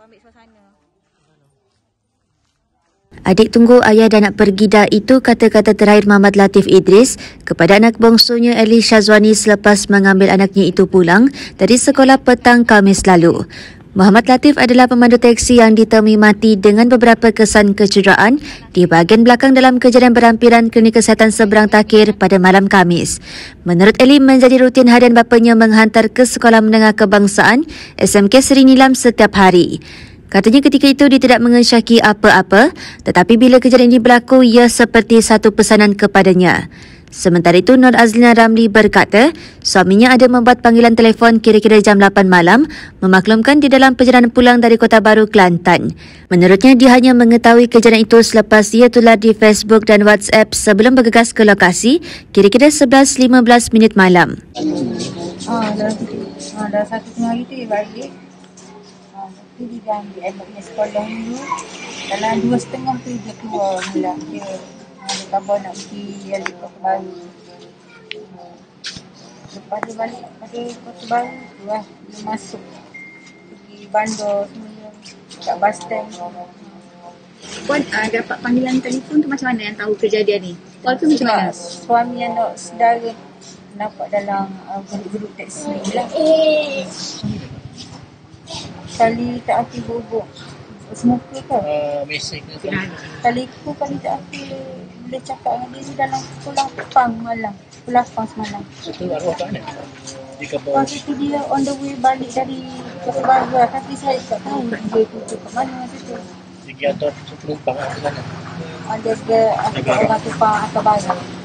Kau ambil suasana. Adik tunggu ayah dan nak pergi dah itu kata-kata terakhir Muhammad Latif Idris kepada anak bongsunya Ali Syazwani selepas mengambil anaknya itu pulang dari sekolah petang Kamis lalu. Muhammad Latif adalah pemandu teksi yang ditemui mati dengan beberapa kesan kecederaan di bahagian belakang dalam kejadian berampiran klinik kesihatan seberang Takir pada malam Kamis. Menurut Eli, menjadi rutin harian bapanya menghantar ke sekolah menengah kebangsaan SMK Seri Nilam setiap hari. Katanya ketika itu dia tidak mengesyaki apa-apa tetapi bila kejadian ini berlaku ia seperti satu pesanan kepadanya. Sementara itu Nur Azlina Ramli berkata suaminya ada membuat panggilan telefon kira-kira jam 8 malam memaklumkan di dalam perjalanan pulang dari Kota Baru Kelantan. Menurutnya dia hanya mengetahui kejadian itu selepas ia tular di Facebook dan WhatsApp sebelum bergegas ke lokasi kira-kira 11.15 minit malam. Ah, dah, ah, dah satu tengah hari tu dia balik. Ah, lepas tu dia ambil sekolah dulu. Dalam dua setengah tu dia keluar. Dia, ah, dia khabar nak pergi balik kota baru. Ah, Lepas dia balik pada kota baru tu lah. Dia masuk pergi bandar semua. Kat bus stand. Puan uh, dapat panggilan telefon tu macam mana yang tahu kejadian ni? Puan tu macam mana? Suami anak saudara nampak dalam uh, grup-grup teksi lah. Kali tak hati bubuk. Semuka kan? uh, mesej ke. Kali aku kali tak hati boleh cakap dengan dia dalam pulang pang malam. Pulang pang semalam. itu arwah kat mana di kampung Lepas itu dia on the way balik dari Kota Baru lah. Tapi saya tak tahu dia tutup kat mana masa tu. segi atau penumpang ke mana Ada ke ada orang tumpang atau barang.